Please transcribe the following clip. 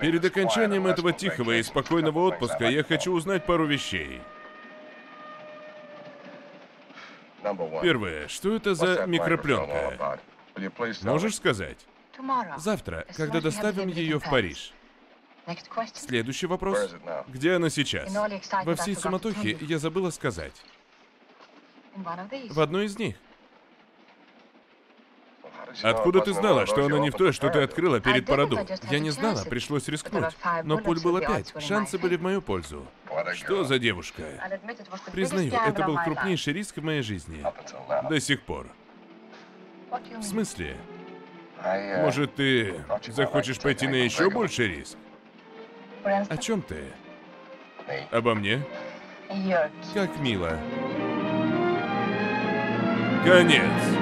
Перед окончанием этого тихого и спокойного отпуска я хочу узнать пару вещей. Первое, что это за микропленка? Можешь сказать? Завтра, когда доставим ее в Париж. Следующий вопрос. Где она сейчас? Во всей суматохе я забыла сказать. В одной из них. Откуда ты знала, что она не в той, что ты открыла перед Параду? Я не знала, пришлось рискнуть. Но пуль было пять, шансы были в мою пользу. Что за девушка? Признаю, это был крупнейший риск в моей жизни. До сих пор. В смысле? Может, ты захочешь пойти на еще больший риск? О чем ты? Обо мне? Как мило. Конец.